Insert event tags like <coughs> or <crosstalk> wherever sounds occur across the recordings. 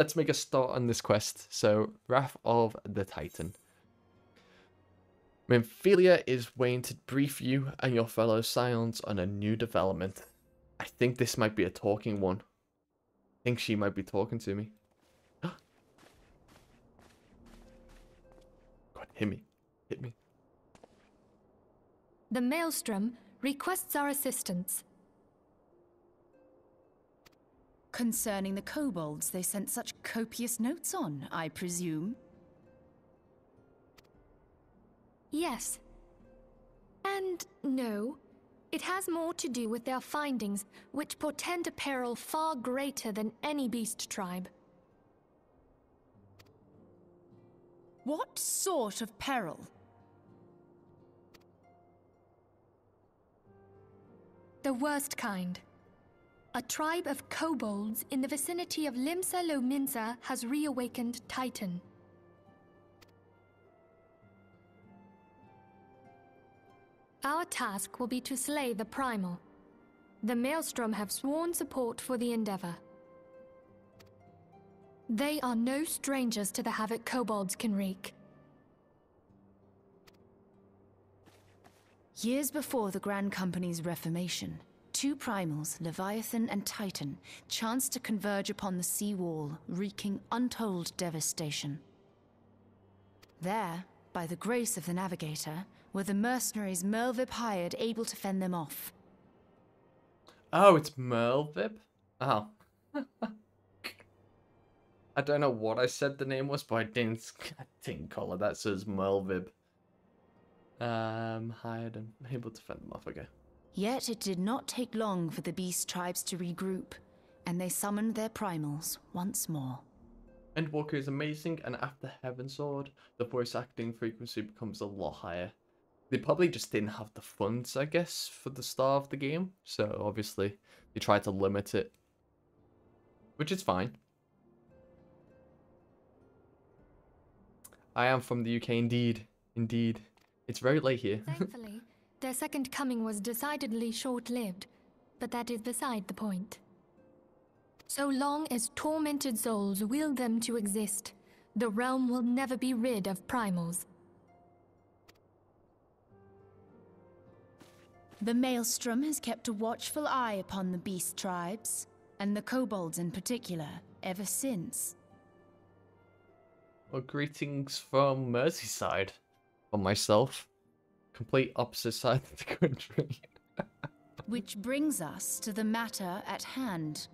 let's make a start on this quest. So, Wrath of the Titan. Minfilia is waiting to brief you and your fellow Scions on a new development. I think this might be a talking one. I think she might be talking to me. <gasps> God, hit me. Hit me. The Maelstrom requests our assistance. Concerning the kobolds they sent such copious notes on, I presume? Yes. And no. It has more to do with their findings, which portend a peril far greater than any beast tribe. What sort of peril? The worst kind. A tribe of kobolds in the vicinity of Limsa Lominsa has reawakened Titan. Our task will be to slay the Primal. The Maelstrom have sworn support for the endeavor. They are no strangers to the havoc kobolds can wreak. Years before the Grand Company's reformation, two primals, Leviathan and Titan, chanced to converge upon the sea wall, wreaking untold devastation. There, by the grace of the Navigator, were the mercenaries Merlwyb hired able to fend them off. Oh, it's Merlwyb? Oh. <laughs> I don't know what I said the name was, but I didn't, I didn't call it that, says it's Merlwyb. Um, hired and able to fend them off, okay. Yet it did not take long for the beast tribes to regroup, and they summoned their primals once more. Endwalker is amazing, and after Heavensward, the voice acting frequency becomes a lot higher. They probably just didn't have the funds, I guess, for the start of the game, so obviously they tried to limit it, which is fine. I am from the UK, indeed, indeed. It's very late here. <laughs> Thankfully, their second coming was decidedly short-lived, but that is beside the point. So long as tormented souls will them to exist, the realm will never be rid of primals. The Maelstrom has kept a watchful eye upon the beast tribes, and the kobolds in particular, ever since. Well, greetings from Merseyside. For myself. Complete opposite side of the country. Which brings us to the matter at hand.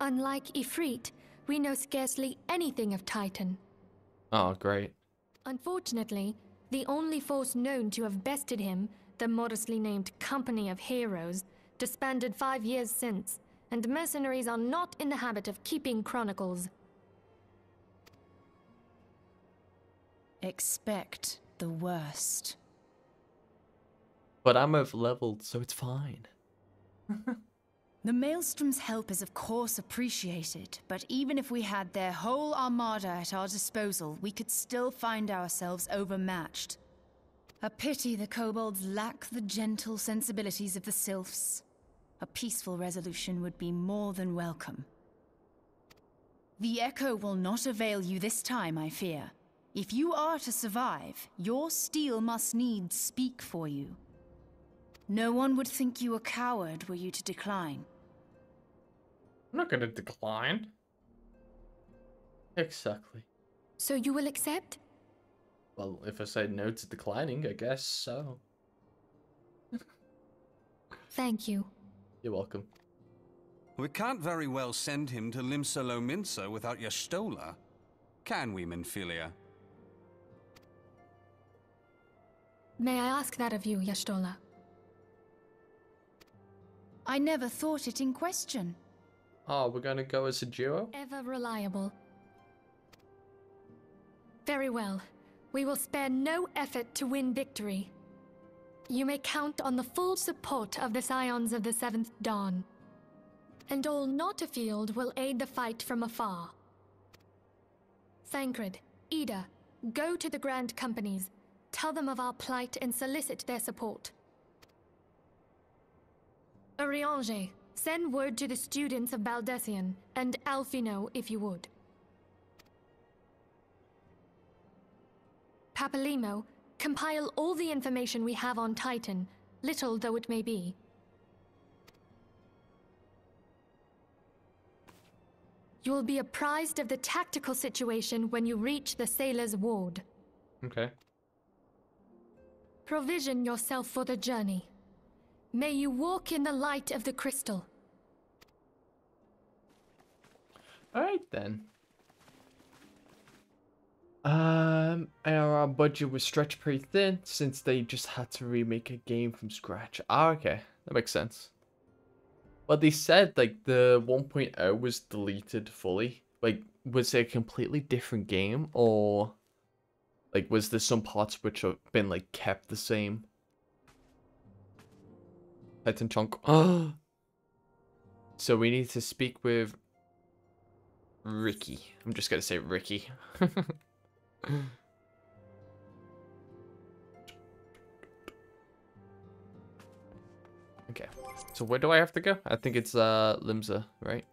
Unlike Ifrit, we know scarcely anything of Titan. Oh, great. Unfortunately, the only force known to have bested him, the modestly named Company of Heroes, disbanded five years since, and mercenaries are not in the habit of keeping chronicles. Expect the worst. But I'm over leveled, so it's fine. <laughs> The Maelstrom's help is of course appreciated, but even if we had their whole armada at our disposal, we could still find ourselves overmatched. A pity the kobolds lack the gentle sensibilities of the sylphs. A peaceful resolution would be more than welcome. The Echo will not avail you this time, I fear. If you are to survive, your steel must needs speak for you. No one would think you a coward were you to decline. I'm not gonna decline. Exactly. So you will accept? Well, if I say no to declining, I guess so. Thank you. You're welcome. We can't very well send him to Limsa Lominsa without Y'shtola. Can we, Minfilia? May I ask that of you, Y'shtola? I never thought it in question. Oh, we're gonna go as a duo? Ever reliable. Very well. We will spare no effort to win victory. You may count on the full support of the Scions of the Seventh Dawn. And all not afield will aid the fight from afar. Thancred, Yda, go to the Grand Companies, tell them of our plight and solicit their support. Urianger, Send word to the students of Baldesion, and Alphinaud if you would. Papalymo, compile all the information we have on Titan, little though it may be. You will be apprised of the tactical situation when you reach the sailor's ward. Okay. Provision yourself for the journey. May you walk in the light of the crystal. Alright then. Um, our budget was stretched pretty thin since they just had to remake a game from scratch. Ah, okay. That makes sense. But they said, like, the 1.0 was deleted fully. Like, was it a completely different game? Or, like, was there some parts which have been, like, kept the same? Titan Chunk. Oh! <gasps> so we need to speak with Ricky. I'm just gonna say Ricky. <laughs> okay. So where do I have to go? I think it's uh Limsa, right?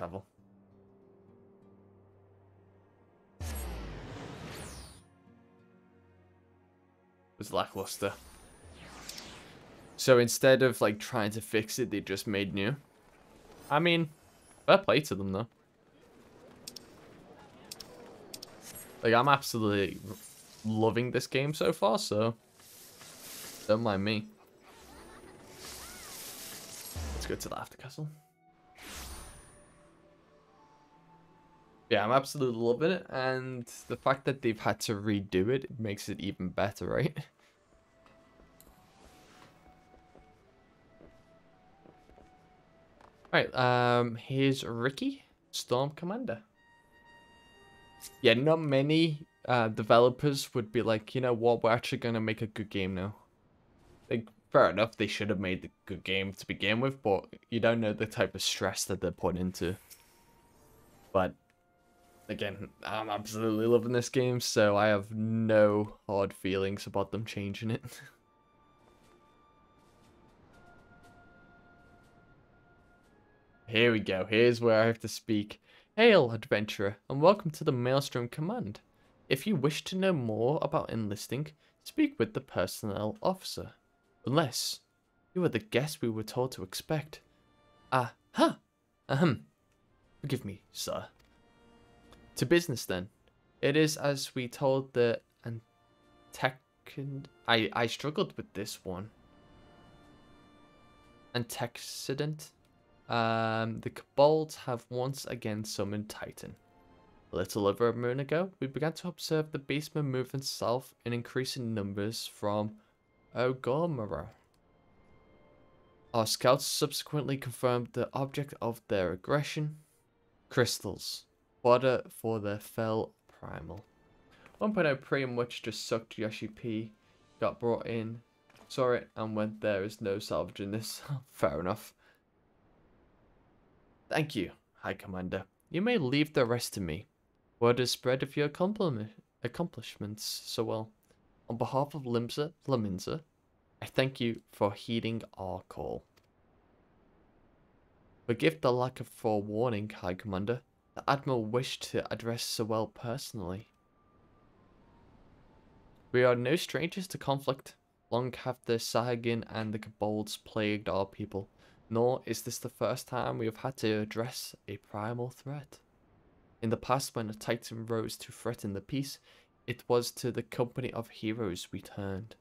Travel. was lackluster. So instead of like trying to fix it, they just made new. I mean, fair play to them though. Like I'm absolutely loving this game so far, so don't mind me. Let's go to the Aftcastle. Yeah, I'm absolutely loving it, and the fact that they've had to redo it, it makes it even better, right? <laughs> Alright, um, here's Ricky, Storm Commander. Yeah, not many uh, developers would be like, you know what, we're actually going to make a good game now. Like, fair enough, they should have made the good game to begin with, but you don't know the type of stress that they're put into. But again, I'm absolutely loving this game, so I have no hard feelings about them changing it. <laughs> Here we go. Here's where I have to speak. Hail, adventurer, and welcome to the Maelstrom Command. If you wish to know more about enlisting, speak with the personnel officer. Unless you are the guest we were told to expect. Ah, huh. Ahem. Forgive me, sir. To business then. It is as we told the Antecond... I, I struggled with this one. Antecedent. Um, the Kobolds have once again summoned Titan. A little over a moon ago, we began to observe the beastmen moving south in increasing numbers from O'Ghomoro. Our scouts subsequently confirmed the object of their aggression, crystals fodder for the fell primal. 1.0 pretty much just sucked Yoshi P, got brought in, saw it, and went there is no salvaging this. <laughs> Fair enough. Thank you, High Commander. You may leave the rest to me. Word is spread of your accomplishments so well. On behalf of Limsa Lominsa, I thank you for heeding our call. Forgive the lack of forewarning, High Commander. The Admiral wished to address Sewell personally. We are no strangers to conflict. Long have the Sahagin and the Kobolds plagued our people, nor is this the first time we have had to address a primal threat. In the past, when a Titan rose to threaten the peace, it was to the company of heroes we turned.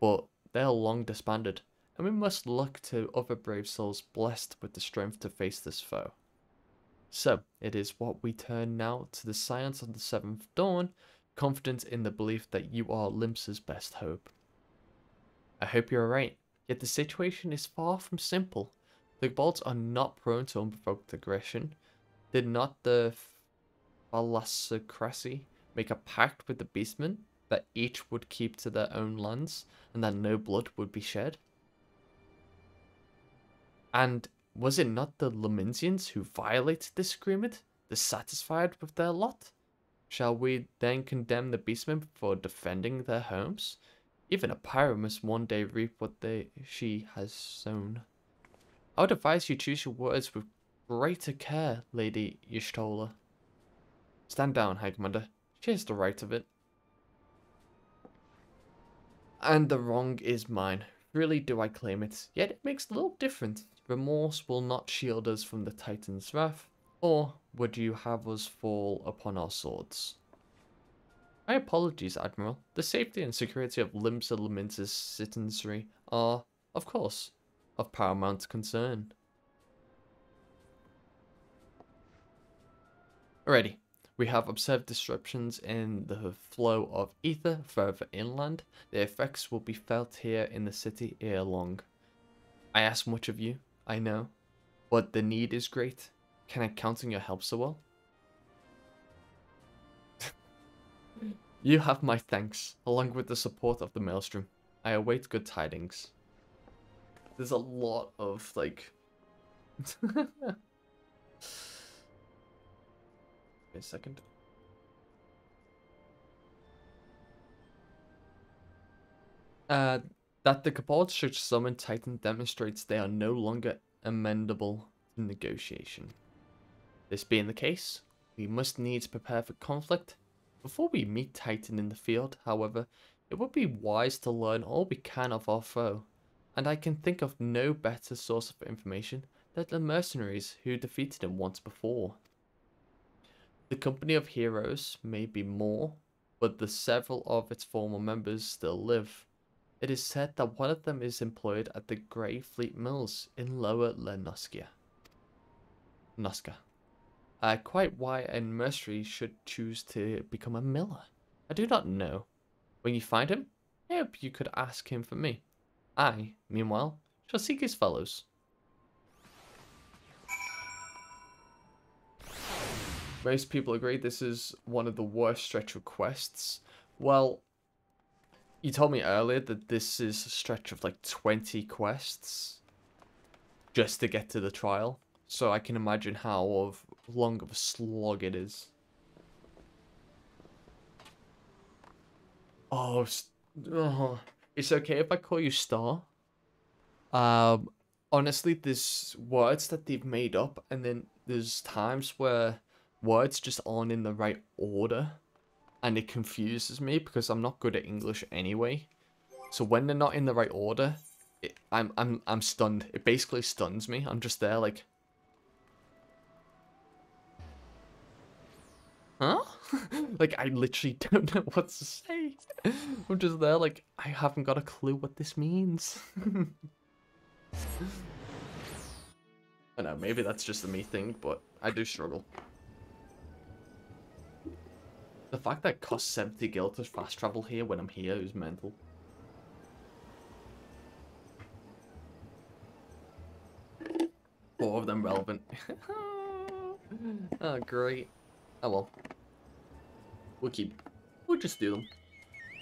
But they are long disbanded, and we must look to other brave souls blessed with the strength to face this foe. So, it is what we turn now to the Scions of the Seventh Dawn, confident in the belief that you are Limsa's best hope. I hope you're right, yet the situation is far from simple. The bolts are not prone to unprovoked aggression. Did not the Thalassocracy make a pact with the beastmen that each would keep to their own lands and that no blood would be shed? And was it not the Lominsians who violated this agreement, dissatisfied with their lot? Shall we then condemn the beastmen for defending their homes? Even a pirate must one day reap what they she has sown. I would advise you choose your words with greater care, Lady Y'shtola. Stand down, High She has the right of it. And the wrong is mine. Really do I claim it, yet it makes a little difference. Remorse will not shield us from the Titan's wrath, or would you have us fall upon our swords? My apologies, Admiral. The safety and security of Limsa Lominsa's citizenry are, of course, of paramount concern. Alrighty, we have observed disruptions in the flow of ether further inland. The effects will be felt here in the city ere long. I ask much of you, I know, but the need is great. Can I count on your help so well? <laughs> You have my thanks, along with the support of the Maelstrom. I await good tidings. There's a lot of, like... <laughs> Wait a second. Uh, that the Cabal should summon Titan demonstrates they are no longer amendable to negotiation. This being the case, we must needs prepare for conflict before we meet Titan in the field, however, it would be wise to learn all we can of our foe, and I can think of no better source of information than the mercenaries who defeated him once before. The company of heroes may be more, but the several of its former members still live. It is said that one of them is employed at the Grey Fleet Mills in Lower La Noscea. Noska. Uh, quite why a mercenary should choose to become a miller, I do not know. When you find him, I hope you could ask him for me. I, meanwhile, shall seek his fellows. Most people agree this is one of the worst stretch requests. Well, you told me earlier that this is a stretch of like 20 quests just to get to the trial. So I can imagine how of long of a slog it is. Oh, oh, it's okay if I call you Star. Um, honestly, there's words that they've made up, and then there's times where words just aren't in the right order, and it confuses me because I'm not good at English anyway. So when they're not in the right order, it, I'm I'm I'm stunned. It basically stuns me. I'm just there like, huh? <laughs> like, I literally <laughs> don't know what to say. I'm just there like, I haven't got a clue what this means. <laughs> I know, maybe that's just a me thing, but I do struggle. The fact that it costs 70 gil to fast travel here when I'm here is mental. Four of them relevant. oh, <laughs> great. Oh well. We'll keep... We'll just do them.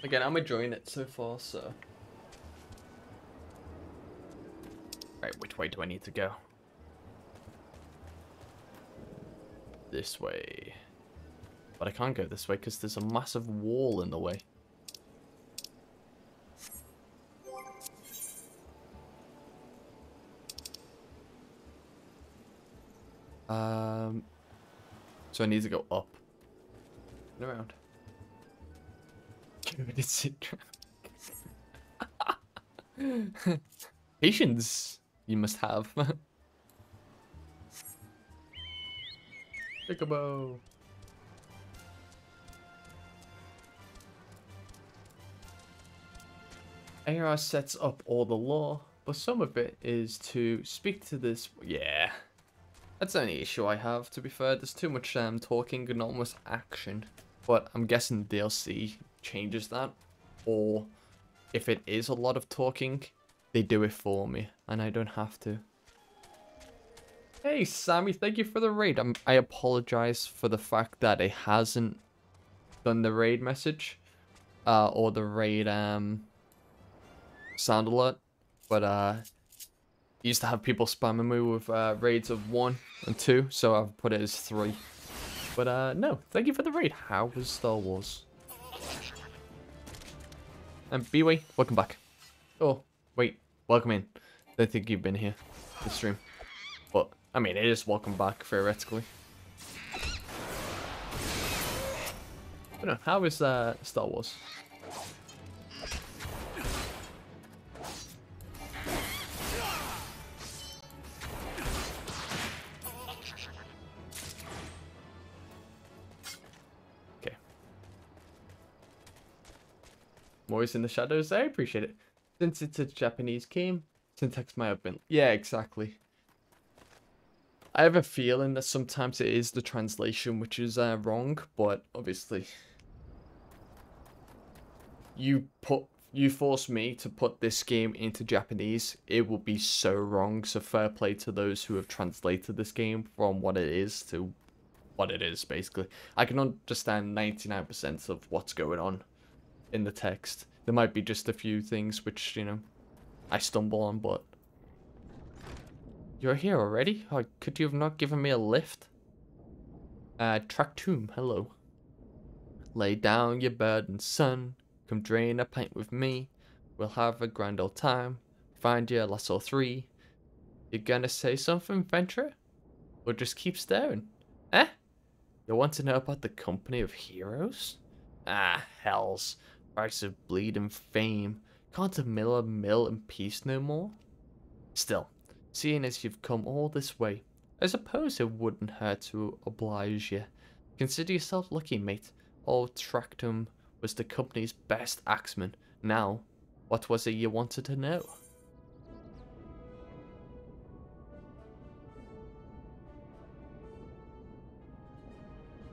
Again, I'm enjoying it so far, so... Right, which way do I need to go? This way. But I can't go this way because there's a massive wall in the way. Um, so I need to go up. Turn around. Syndrome. <laughs> Patience you must have. <laughs> Pick a bow. AR sets up all the law, but some of it is to speak to this. Yeah, that's the only issue I have, to be fair. There's too much um, talking and much action. But I'm guessing DLC changes that. Or if it is a lot of talking, they do it for me. And I don't have to. Hey, Sammy, thank you for the raid. I'm, I apologize for the fact that it hasn't done the raid message. Uh, or the raid um, sound a lot, But uh, used to have people spamming me with uh, raids of one and two, so I've put it as three. But uh, no, thank you for the raid. How was Star Wars? And B-Way, welcome back. Oh, wait, welcome in. Don't think you've been here this stream. But, I mean, it is welcome back, theoretically. But no, how is uh, Star Wars? In the shadows, I appreciate it. Since it's a Japanese game, syntax might have been... Yeah, exactly. I have a feeling that sometimes it is the translation which is uh, wrong, but obviously you put you force me to put this game into Japanese, it will be so wrong. So fair play to those who have translated this game from what it is to what it is, basically. I can understand 99% of what's going on in the text. There might be just a few things which, you know, I stumble on, but... You're here already? Oh, could you have not given me a lift? Uh, Trachtoum, hello. Lay down your burden, son. Come drain a pint with me. We'll have a grand old time. Find your lasso three. You gonna say something, Venture? Or just keep staring? Eh? You want to know about the company of heroes? Ah, hells. Price of bleeding fame. Can't a miller mill in peace no more? Still, seeing as you've come all this way, I suppose it wouldn't hurt to oblige you. Consider yourself lucky, mate. Old Trachtoum was the company's best axeman. Now, what was it you wanted to know?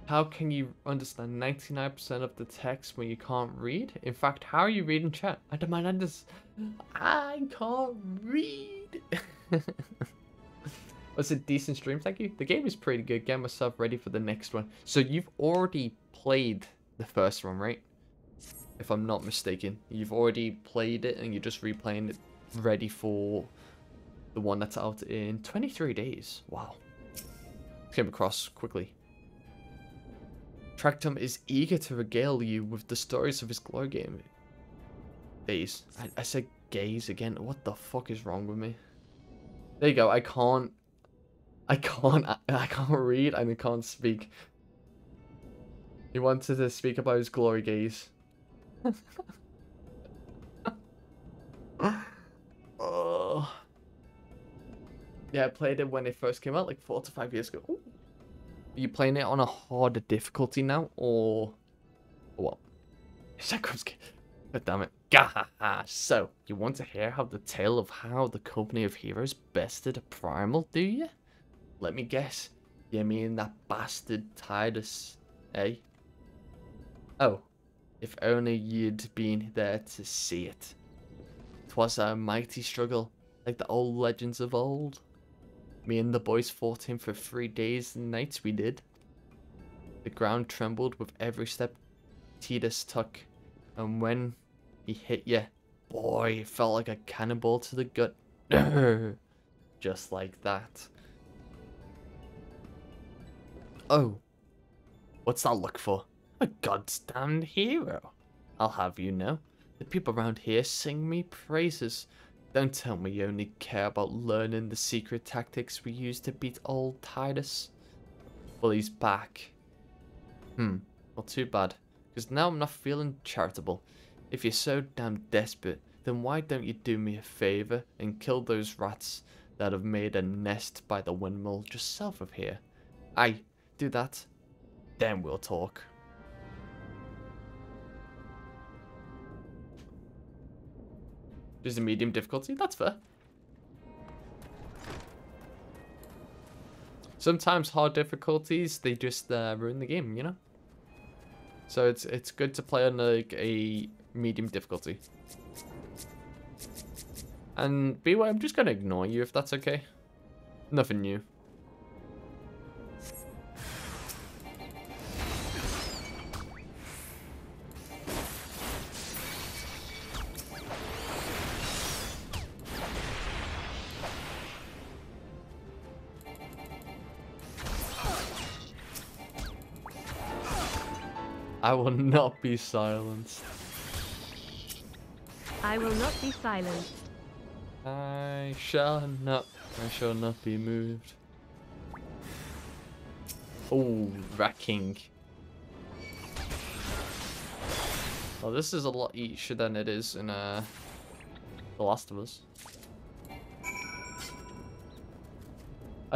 How can you understand 99% of the text when you can't read? In fact, how are you reading chat? I demand I just... I can't read! <laughs> was it decent stream? Thank you. The game is pretty good. Get myself ready for the next one. So you've already played the first one, right? if I'm not mistaken. You've already played it and you're just replaying it ready for the one that's out in 23 days. Wow. Came across quickly. Trachtoum is eager to regale you with the stories of his glory game days. I, I said gaze again. What the fuck is wrong with me? There you go. I can't. I can't. <laughs> I, I can't read and I can't speak. He wanted to speak about his glory gaze <laughs> <laughs> oh. Yeah, I played it when it first came out, like four to five years ago. Ooh. Are you playing it on a harder difficulty now, or, what? <laughs> But damn it. Gahaha. <laughs> So, you want to hear how the tale of how the Company of Heroes bested a primal, do you? Let me guess. You mean that bastard Tidus, eh? Oh, if only you'd been there to see it. Twas a mighty struggle, like the old legends of old. Me and the boys fought him for three days and nights we did. The ground trembled with every step Tidus took, and when he hit you, boy, it felt like a cannonball to the gut. <coughs> Just like that. Oh, what's that look for? A goddamned hero. I'll have you know. The people around here sing me praises. Don't tell me you only care about learning the secret tactics we used to beat old Titus. Well, he's back. Hmm, well too bad. Because now I'm not feeling charitable. If you're so damn desperate, then why don't you do me a favour and kill those rats that have made a nest by the windmill just south of here? Aye, do that. Then we'll talk. Just a medium difficulty, that's fair. Sometimes hard difficulties, they just uh, ruin the game, you know? So it's it's good to play on like a medium difficulty. And B-Way, I'm just gonna ignore you if that's okay. Nothing new. I will not be silenced. I will not be silenced. I shall not. I shall not be moved. Oh, racking. Oh, this is a lot easier than it is in uh, The Last of Us.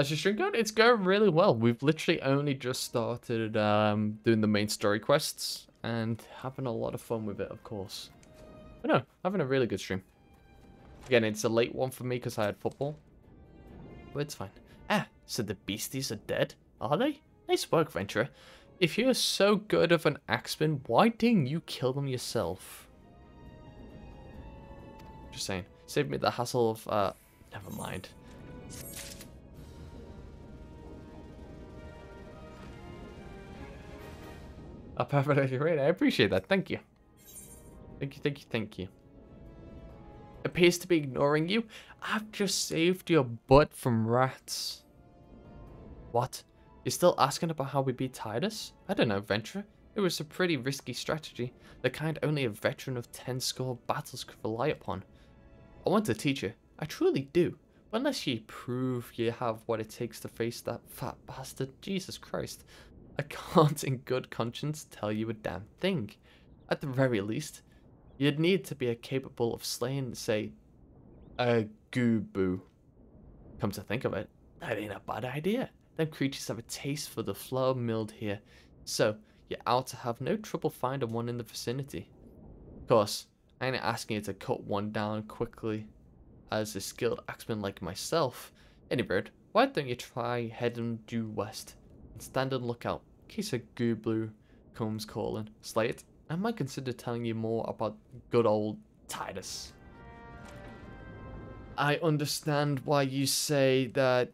As your stream going, it's going really well. We've literally only just started um, doing the main story quests and having a lot of fun with it, of course. But no, having a really good stream. Again, it's a late one for me because I had football. But it's fine. Ah, so the beasties are dead? Are they? Nice work, Ventura. If you're so good of an axeman, why didn't you kill them yourself? Just saying. Save me the hassle of, uh, never mind. A perfect great. I appreciate that. Thank you. Thank you, thank you, thank you. Appears to be ignoring you. I've just saved your butt from rats. What? You're still asking about how we beat Titus? I don't know, Ventura. It was a pretty risky strategy, the kind only a veteran of 10 score battles could rely upon. I want to teach you, I truly do. But unless you prove you have what it takes to face that fat bastard, Jesus Christ, I can't in good conscience tell you a damn thing. At the very least, you'd need to be capable of slaying, say, a Gubu. Come to think of it, that ain't a bad idea. Them creatures have a taste for the flour milled here, so you're out to have no trouble finding one in the vicinity. Of course, I ain't asking you to cut one down quickly as a skilled axeman like myself. Any bird, why don't you try heading due west and stand on lookout in case a Gubu comes calling. Slay it. I might consider telling you more about good old Titus. I understand why you say that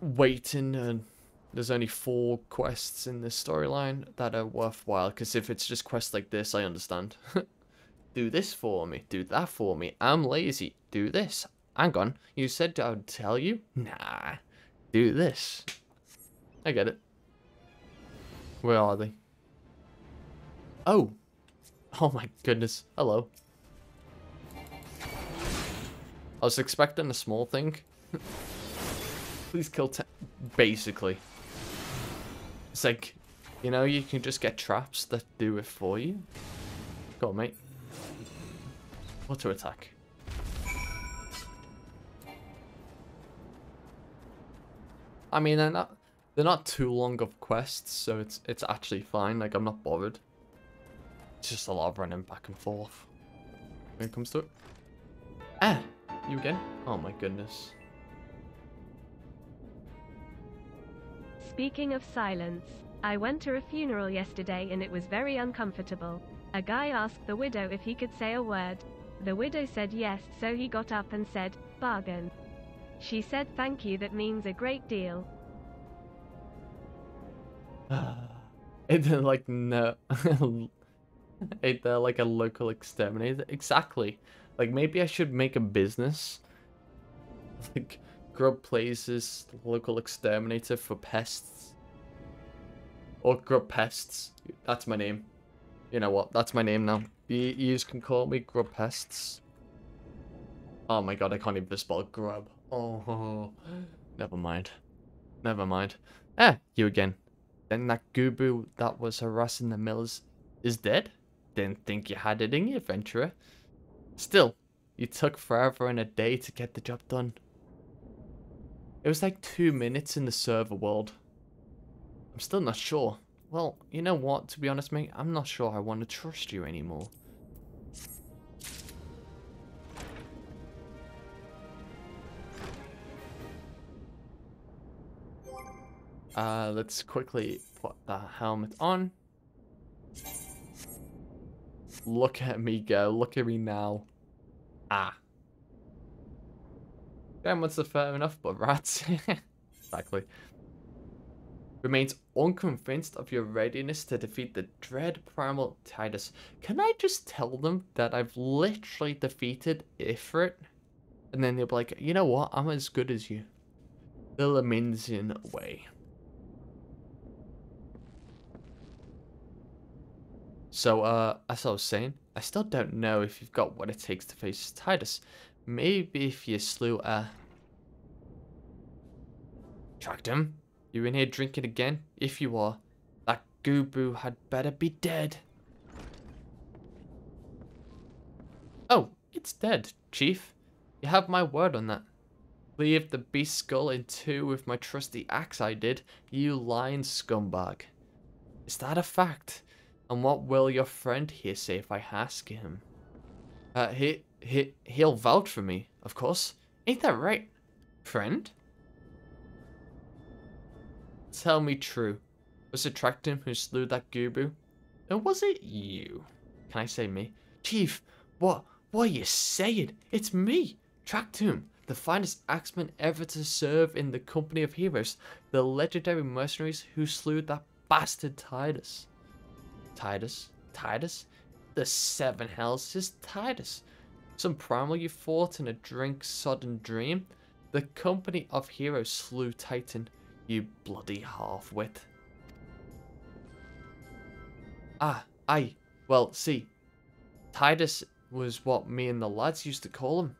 waiting and there's only four quests in this storyline that are worthwhile because if it's just quests like this i understand <laughs> do this for me do that for me i'm lazy do this hang on you said i would tell you nah do this i get it where are they oh oh my goodness hello i was expecting a small thing <laughs> Please kill ten. Basically. It's like, you know, you can just get traps that do it for you. Go on, mate. Auto attack. I mean, they're not they're not too long of quests, so it's it's actually fine. Like I'm not bothered. It's just a lot of running back and forth when it comes to it. Ah, you again? Oh my goodness. Speaking of silence, I went to a funeral yesterday and it was very uncomfortable. A guy asked the widow if he could say a word. The widow said yes, so he got up and said, bargain. She said thank you, that means a great deal. <laughs> There like no <laughs> Ain't there like a local exterminator? Exactly. Like maybe I should make a business. <laughs> Like Grub Places local exterminator for pests. Or Grub Pests. That's my name. You know what? That's my name now. You, you can call me Grub Pests. Oh my god, I can't even spell grub. Oh, never mind. Never mind. Ah, you again. Then that Gubu that was harassing the millers is dead? Didn't think you had it in you, Ventura. Still, you took forever and a day to get the job done. It was like two minutes in the server world. I'm still not sure. Well, you know what, to be honest, mate, I'm not sure I want to trust you anymore. Uh, let's quickly put the helmet on. Look at me go, look at me now. Ah. Damn, Gremlins are fair enough, but rats... <laughs> exactly. Remains unconvinced of your readiness to defeat the dread primal Titus. Can I just tell them that I've literally defeated Ifrit? And then they'll be like, you know what, I'm as good as you. The Lominsan way. So, uh, as I was saying, I still don't know if you've got what it takes to face Titus. Maybe if you slew a... Trachtoum? You in here drinking again? If you are, that Gubu had better be dead. Oh, it's dead, Chief. You have my word on that. Leave the beast skull in two with my trusty axe I did, you lying scumbag. Is that a fact? And what will your friend here say if I ask him? Uh, he, he, he'll vouch for me, of course. Ain't that right, friend? Tell me true. Was it Trachtoum who slew that Gubu? Or was it you? Can I say me? Chief, what, what are you saying? It's me, Trachtoum, the finest axeman ever to serve in the company of heroes, the legendary mercenaries who slew that bastard Tidus. Tidus? Titus, The seven hells is Titus. Some primal you fought in a drink-sodden dream? The company of heroes slew Titan, you bloody half-wit. Ah, aye. Well, see, Titus was what me and the lads used to call him.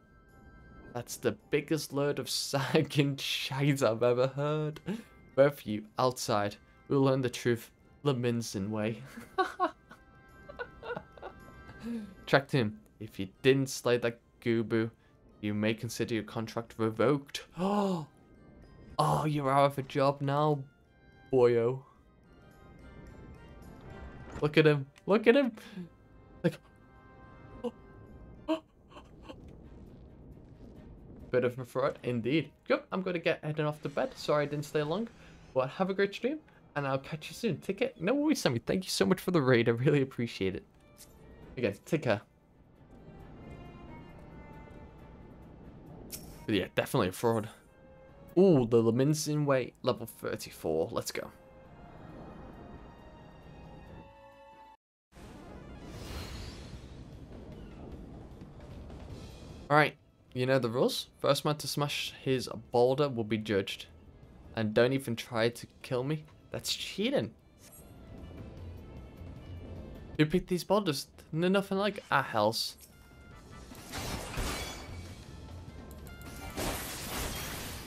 That's the biggest load of <laughs> sagging shite I've ever heard. Both of you, outside, we'll learn the truth the Mincing way. Trachtoum. If you didn't slay that Gubu, you may consider your contract revoked. Oh, <gasps> oh, you're out of a job now, boyo. Look at him. Look at him. Like, <gasps> bit of a fraud indeed. Yep, I'm going to get heading off to bed. Sorry I didn't stay long. But have a great stream and I'll catch you soon. Take care. No worries, Sammy. Thank you so much for the raid. I really appreciate it. Again, take care. But yeah, definitely a fraud. Ooh, the Lominsan way, level 34. Let's go. Alright, you know the rules. First man to smash his boulder will be judged. And don't even try to kill me. That's cheating. Who picked these? They're nothing like a house.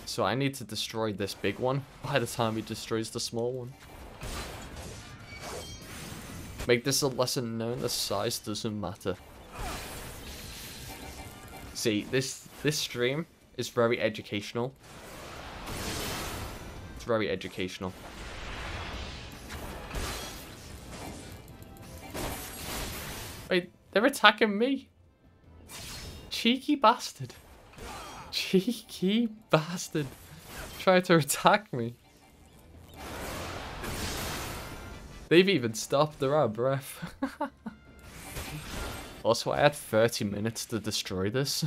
So I need to destroy this big one <laughs> by the time he destroys the small one. Make this a lesson known the size doesn't matter. See, this this stream is very educational. It's very educational. They're attacking me. Cheeky bastard. Cheeky bastard. Try to attack me. They've even stopped their own breath. <laughs> also, I had 30 minutes to destroy this. <laughs>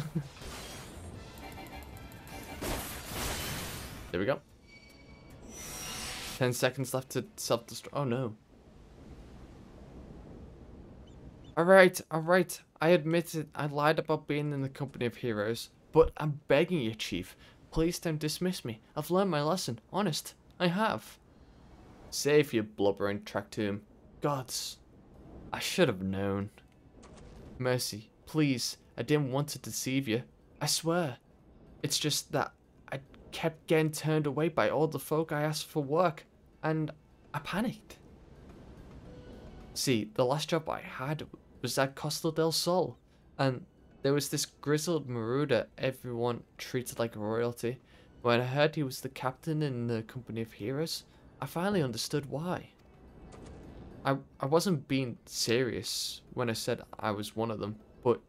there we go. 10 seconds left to self-destruct. Oh no. Alright, alright. I admit it. I lied about being in the company of heroes. But I'm begging you, Chief. Please don't dismiss me. I've learned my lesson. Honest. I have. Save your blubbering Trachtoum. Gods. I should have known. Mercy, please. I didn't want to deceive you. I swear. It's just that I kept getting turned away by all the folk I asked for work. And I panicked. See, the last job I had was at Costa del Sol, and there was this grizzled marauder everyone treated like royalty. When I heard he was the captain in the company of heroes, I finally understood why. I, I wasn't being serious when I said I was one of them, but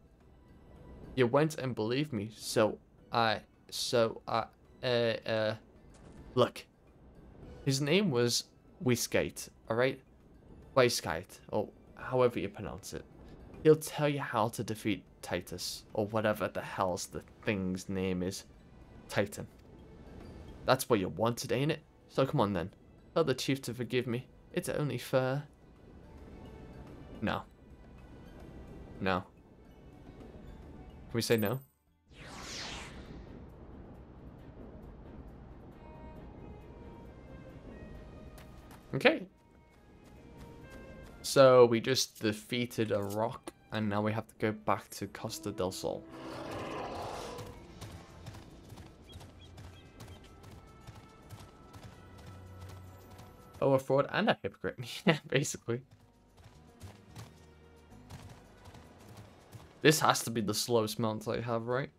you went and believed me, so I, so I, uh, uh, look, his name was Wheiskaet, alright? Wheiskaet, or however you pronounce it. He'll tell you how to defeat Titus, or whatever the hell's the thing's name is. Titan. That's what you wanted, ain't it? So come on then. Tell the chief to forgive me. It's only fair. No. No. Can we say no? Okay. So we just defeated a rock, and now we have to go back to Costa del Sol. Oh, a fraud and a hypocrite. <laughs> yeah, basically. This has to be the slowest mount I have, right?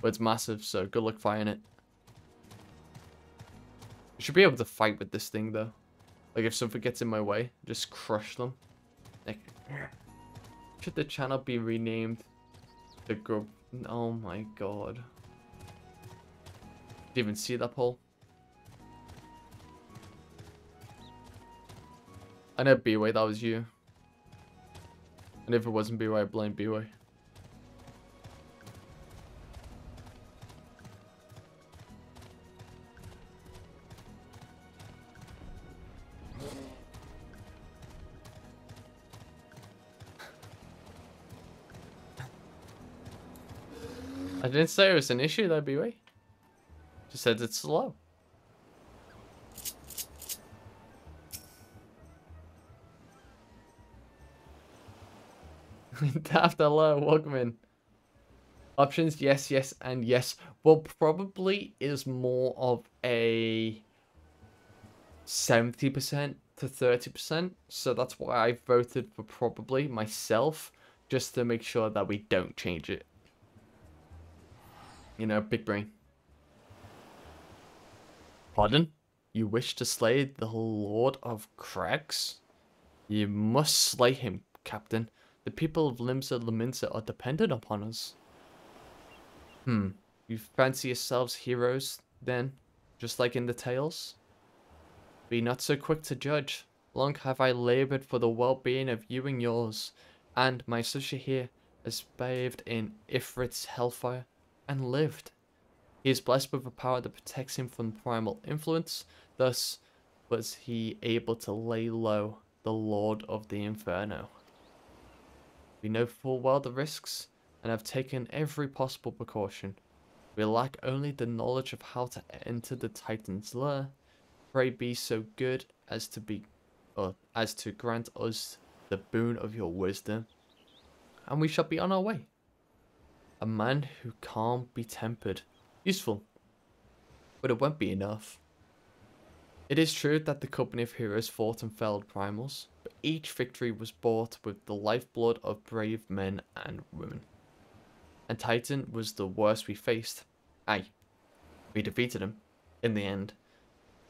But it's massive, so good luck fighting it. Should be able to fight with this thing, though. Like, if something gets in my way, just crush them. Like, should the channel be renamed the group? Oh my god. Did you even see that poll? I know B-Way, that was you. And if it wasn't B-Way, I blame B-Way. Didn't say it was an issue though, B-Way. Just said it's slow. Daft hello, welcome in. Options, yes, yes, and yes. Well, probably is more of a 70% to 30%. So that's why I voted for probably myself, just to make sure that we don't change it. You know, big brain. Pardon? You wish to slay the Lord of Crags? You must slay him, Captain. The people of Limsa Lominsa are dependent upon us. Hmm. You fancy yourselves heroes, then? Just like in the tales? Be not so quick to judge. Long have I laboured for the well-being of you and yours, and my associate here has bathed in Ifrit's hellfire and lived. He is blessed with a power that protects him from primal influence, thus was he able to lay low the Lord of the Inferno. We know full well the risks, and have taken every possible precaution. We lack only the knowledge of how to enter the Titan's lair. Pray be so good as to be, or as to grant us the boon of your wisdom, and we shall be on our way. A man who can't be tempered. Useful. But it won't be enough. It is true that the company of heroes fought and felled primals, but each victory was bought with the lifeblood of brave men and women. And Titan was the worst we faced. Aye, we defeated him, in the end.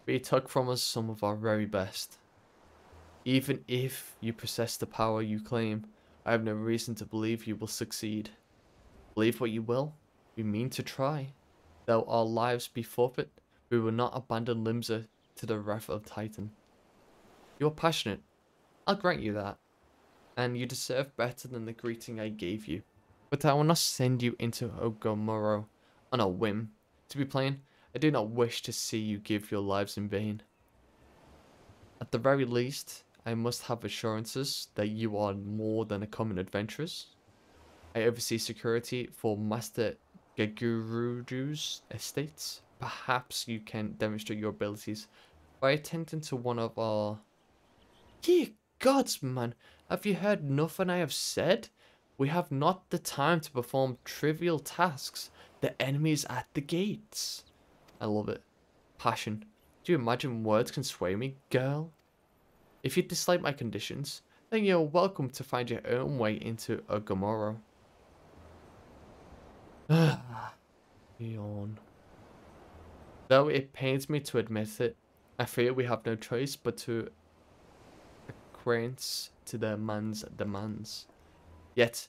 But he took from us some of our very best. Even if you possess the power you claim, I have no reason to believe you will succeed. Believe what you will, we mean to try. Though our lives be forfeit, we will not abandon Limsa uh, to the wrath of Titan. You're passionate, I'll grant you that. And you deserve better than the greeting I gave you. But I will not send you into O'Ghomoro on a whim. To be plain, I do not wish to see you give your lives in vain. At the very least, I must have assurances that you are more than a common adventurers. I oversee security for Master Gegeruju's estates. Perhaps you can demonstrate your abilities by attending to one of our... Ye gods, man, have you heard nothing I have said? We have not the time to perform trivial tasks. The enemy is at the gates. I love it. Passion. Do you imagine words can sway me, girl? If you dislike my conditions, then you're welcome to find your own way into O'Ghomoro. <sighs> Yawn. Though it pains me to admit it, I fear we have no choice but to acquiesce to the man's demands. Yet,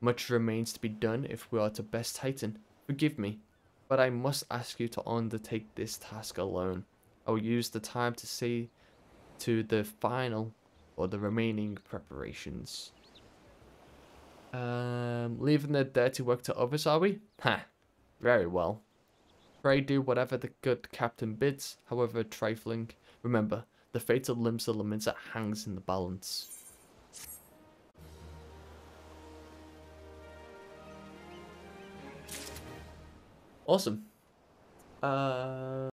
much remains to be done if we are to best Titan. Forgive me, but I must ask you to undertake this task alone. I will use the time to see to the final or the remaining preparations. Um, leaving the dirty work to others, are we? Ha! Very well. Pray do whatever the good captain bids, however trifling. Remember, the fate of Limsa Lominsa hangs in the balance. Awesome. Uh...